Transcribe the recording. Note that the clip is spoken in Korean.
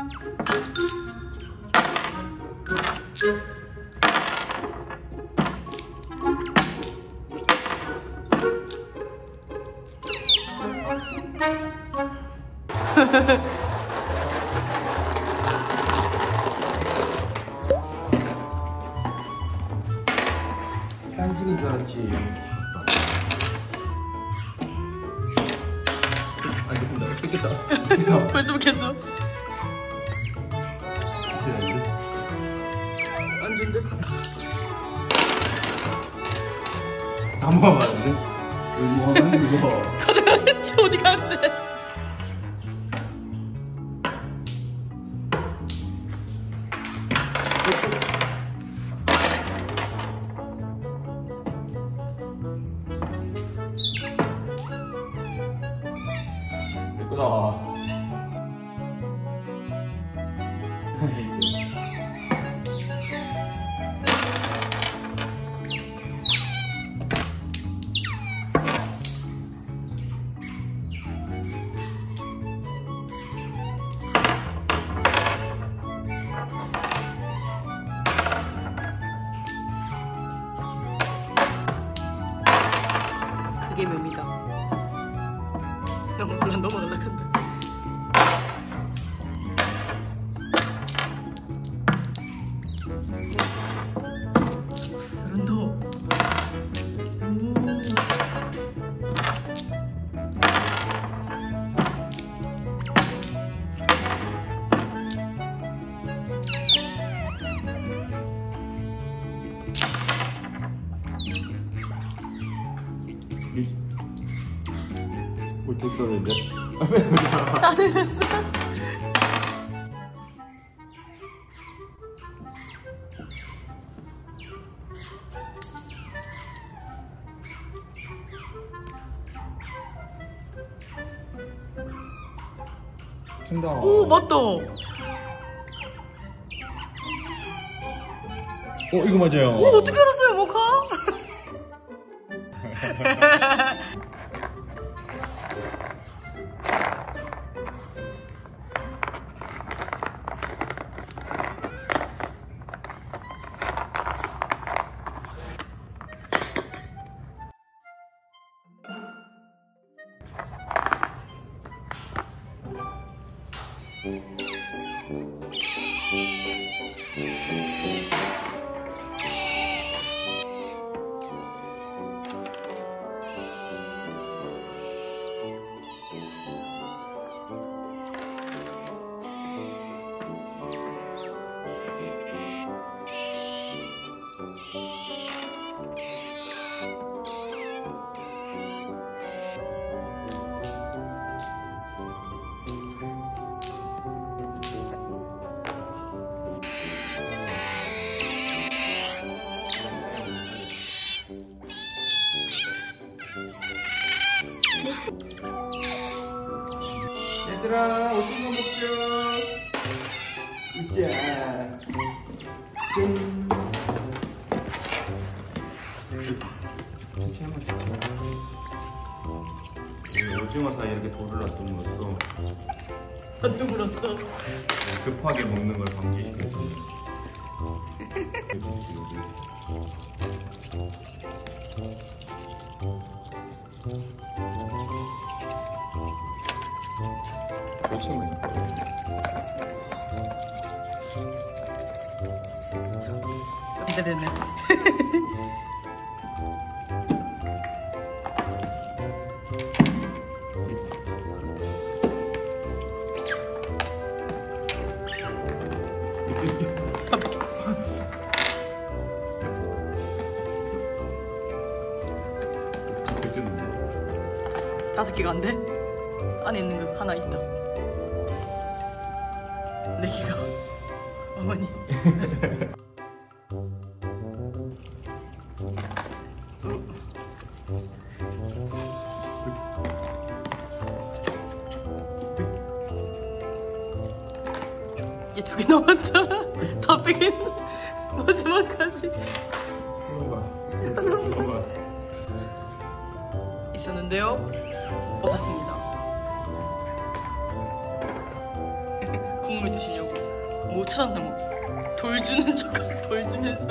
한식인 줄 알았지. 아, 이거 뺏겠다. 벌써 먹겠어. 안 좋은데? 다 모아봤는데? 뭐 하는 이거. 가져가 어디 가는데? 내 거다. 그게 묘미다. 못했었는데 안 해냈어. 튼다. 오 맞다. 어, 이거 맞아요. 오 어떻게 알았어요 모카? 哈哈哈哈哈！ 얘들아, 어떤 거 먹자. 자, 짠. 천천히 한번 잡자. 오징어 사이에 이렇게 돌을 놔둠으로써 안 물었어. 급하게 먹는 걸 방지시켜주 기대되네. 다섯 개가 안 돼? 안에 있는 거 하나 있다. 네 개가. 어머니. 이제 두개 남았다. 다 빼겠네. 마지막까지 있었는데요. 없었습니다. 국물 드시죠. 못 찾았나 뭐. 돌 주는 척, 돌 주면서